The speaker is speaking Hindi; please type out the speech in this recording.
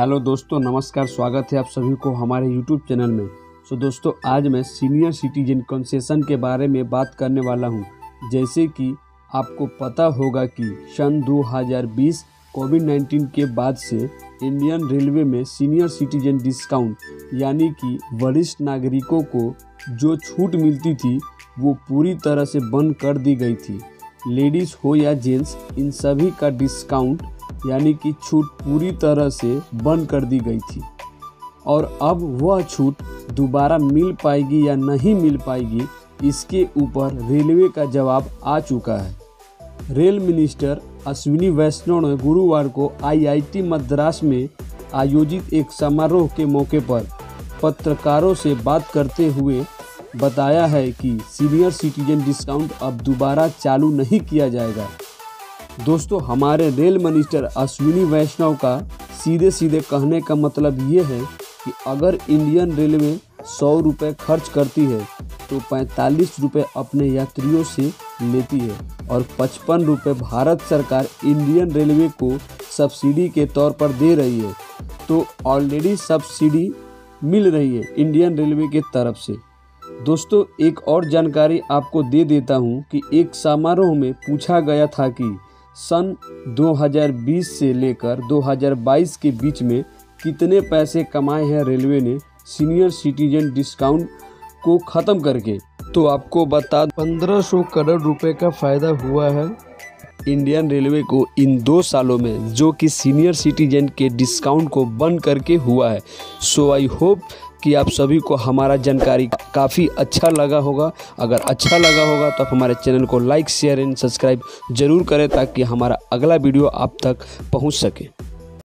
हेलो दोस्तों, नमस्कार, स्वागत है आप सभी को हमारे यूट्यूब चैनल में। सो so दोस्तों, आज मैं सीनियर सिटीजन कंसेशन के बारे में बात करने वाला हूँ। जैसे कि आपको पता होगा कि सन 2020 कोविड 19 के बाद से इंडियन रेलवे में सीनियर सिटीजन डिस्काउंट, यानी कि वरिष्ठ नागरिकों को जो छूट मिलती थी, वो पूरी तरह से बंद कर दी गई थी। लेडीज़ हो या जेंट्स, इन सभी का डिस्काउंट यानी कि छूट पूरी तरह से बंद कर दी गई थी। और अब वह छूट दोबारा मिल पाएगी या नहीं मिल पाएगी, इसके ऊपर रेलवे का जवाब आ चुका है। रेल मिनिस्टर अश्विनी वैष्णव ने गुरुवार को आईआईटी मद्रास में आयोजित एक समारोह के मौके पर पत्रकारों से बात करते हुए बताया है कि सीनियर सिटीजन डिस्काउंट अब दोबारा चालू नहीं किया जाएगा। दोस्तों, हमारे रेल मिनिस्टर अश्विनी वैष्णव का सीधे सीधे कहने का मतलब ये है कि अगर इंडियन रेलवे सौ रुपये खर्च करती है तो पैंतालीस रुपये अपने यात्रियों से लेती है और पचपन रुपये भारत सरकार इंडियन रेलवे को सब्सिडी के तौर पर दे रही है। तो ऑलरेडी सब्सिडी मिल रही है इंडियन रेलवे के तरफ़ से। दोस्तों, एक और जानकारी आपको दे देता हूँ कि एक समारोह में पूछा गया था कि सन 2020 से लेकर 2022 के बीच में कितने पैसे कमाए हैं रेलवे ने सीनियर सिटीजन डिस्काउंट को ख़त्म करके? तो आपको बता 1500 करोड़ रुपए का फ़ायदा हुआ है इंडियन रेलवे को इन दो सालों में, जो कि सीनियर सिटीजन के डिस्काउंट को बंद करके हुआ है। सो आई होप कि आप सभी को हमारा जानकारी काफ़ी अच्छा लगा होगा। अगर अच्छा लगा होगा तो आप हमारे चैनल को लाइक, शेयर एंड सब्सक्राइब ज़रूर करें ताकि हमारा अगला वीडियो आप तक पहुँच सके।